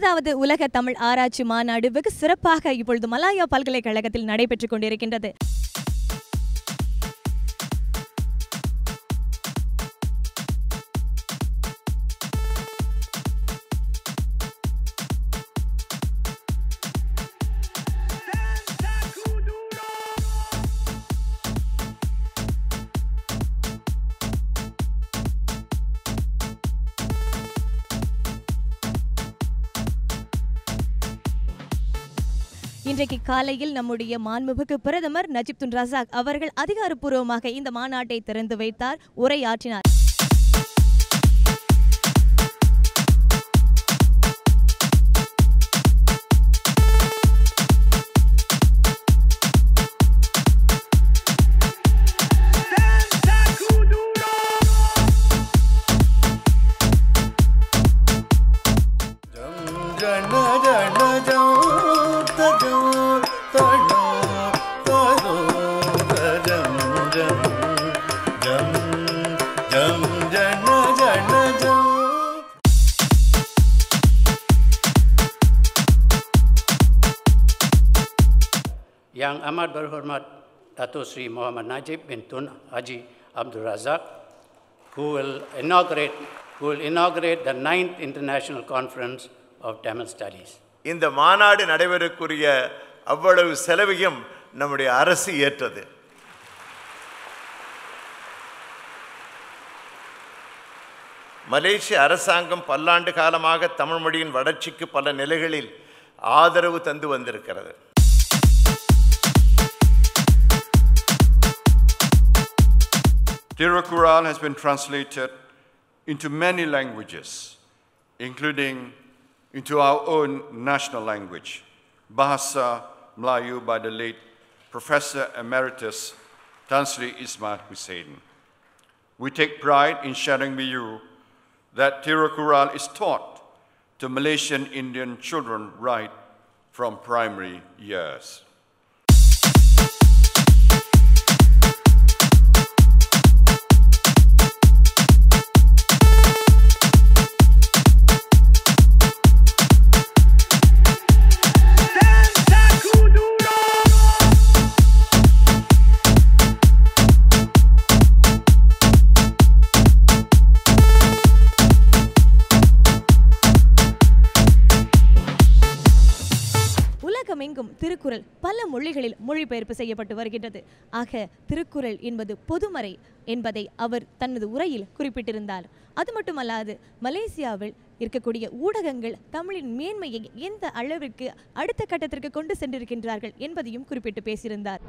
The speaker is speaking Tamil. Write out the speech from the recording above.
இருபதாவது உலக தமிழ் ஆராய்ச்சி மாநாடு வெகு சிறப்பாக இப்பொழுது மலாயா பல்கலைக்கழகத்தில் நடைபெற்றுக் கொண்டிருக்கின்றது. இன்றைக்கு காலையில் நம்முடைய மாண்புமிகு பிரதமர் நஜிப் துன் ரசாக் அவர்கள் அதிகாரப்பூர்வமாக இந்த மாநாட்டை திறந்து வைத்தார் உரையாற்றினார். Yang amat berhormat Dato Sri Muhammad Najib bin Tun Haji Abdul Razak, who will inaugurate, who will inaugurate the ninth International Conference of Tamil Studies. இந்த மாநாடு நடைபெறக்கூடிய அவ்வளவு செலவையும் நம்முடைய அரசு ஏற்றது மலேசிய அரசாங்கம் பல்லாண்டு காலமாக தமிழ் மொழியின் வளர்ச்சிக்கு பல நிலைகளில் ஆதரவு தந்து வந்திருக்கிறது Tirukural has been translated into many languages, including into our own national language, Bahasa Melayu by the late Professor Emeritus Tan Sri Ismail Hussein. We take pride in sharing with you that Tirukural is taught to Malaysian Indian children right from primary years. உலகமெங்கும் திருக்குறள் பல மொழிகளில் மொழிபெயர்ப்பு செய்யப்பட்டு வருகின்றது. ஆக திருக்குறள் என்பது பொதுமறை என்பதை அவர் தனது உரையில் குறிப்பிட்டிருந்தார். அது மட்டுமல்லாது மலேசியாவில் இருக்கக்கூடிய ஊடகங்கள் தமிழின் மேன்மையை எந்த அளவிற்கு அடுத்த கட்டத்திற்கு கொண்டு சென்றிருக்கின்றார்கள் என்பதையும் குறிப்பிட்டு பேசியிருந்தார்.